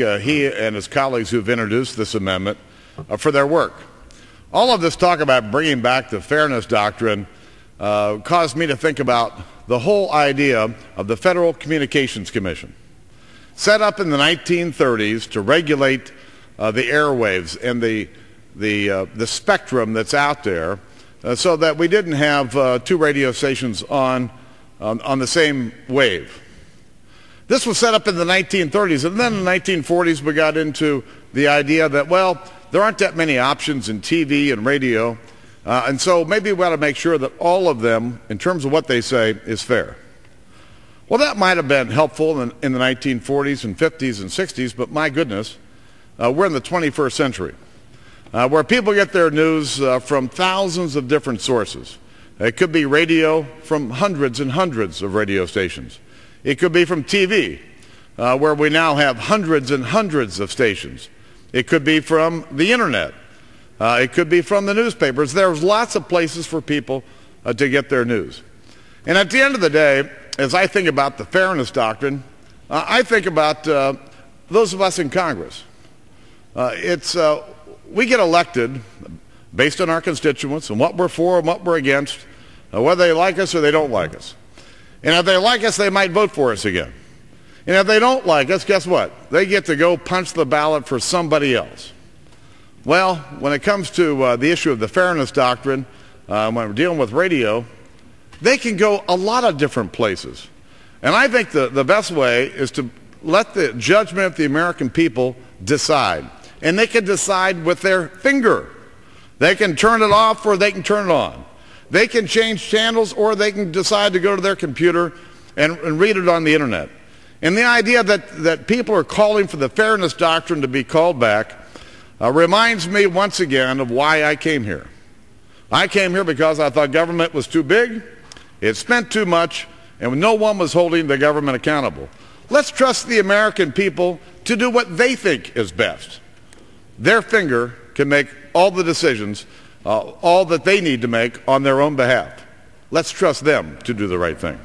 uh, he and his colleagues who've introduced this amendment uh, for their work. All of this talk about bringing back the fairness doctrine uh, caused me to think about the whole idea of the Federal Communications Commission, set up in the 1930s to regulate uh, the airwaves and the, the, uh, the spectrum that's out there uh, so that we didn't have two radio stations on, on, on the same wave. This was set up in the 1930s, and then in the 1940s we got into the idea that, well, there aren't that many options in TV and radio, uh, and so maybe we ought to make sure that all of them, in terms of what they say, is fair. Well, that might have been helpful in, in the 1940s and 50s and 60s, but my goodness, uh, we're in the 21st century, uh, where people get their news uh, from thousands of different sources. It could be radio from hundreds and hundreds of radio stations. It could be from TV, uh, where we now have hundreds and hundreds of stations. It could be from the internet. Uh, it could be from the newspapers. There's lots of places for people uh, to get their news. And at the end of the day, as I think about the fairness doctrine, uh, I think about uh, those of us in Congress. Uh, it's, we get elected based on our constituents and what we're for and what we're against, whether they like us or they don't like us. And if they like us, they might vote for us again. And if they don't like us, guess what? They get to go punch the ballot for somebody else. Well, when it comes to uh, the issue of the fairness doctrine, uh, when we're dealing with radio, they can go a lot of different places. And I think the, the best way is to let the judgment of the American people decide. And they can decide with their finger. They can turn it off or they can turn it on. They can change channels or they can decide to go to their computer and, and read it on the internet. And the idea that, that people are calling for the fairness doctrine to be called back uh, reminds me once again of why I came here. I came here because I thought government was too big, it spent too much, and no one was holding the government accountable. Let's trust the American people to do what they think is best. Their finger can make all the decisions Uh, all that they need to make on their own behalf. Let's trust them to do the right thing.